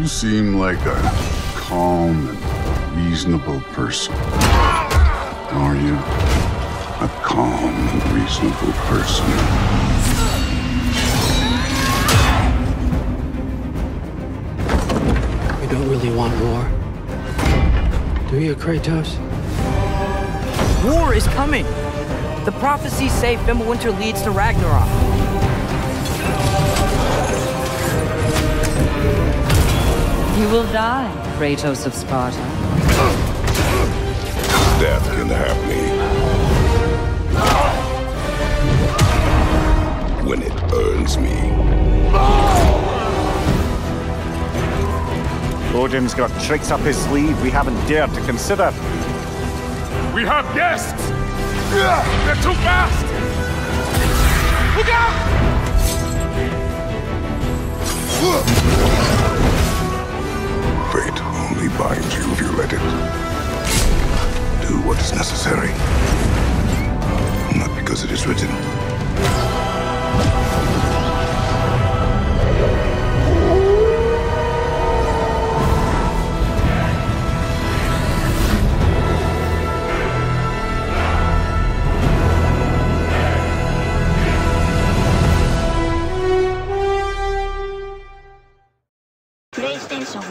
You seem like a calm and reasonable person. Are you? A calm and reasonable person. You don't really want war. Do you, Kratos? War is coming! The prophecies say Fimbulwinter leads to Ragnarok. You will die, Kratos of Sparta. Death can have me. When it earns me. Odin's got tricks up his sleeve we haven't dared to consider. We have guests! They're too fast! Look out! is necessary. Not because it is written. PlayStation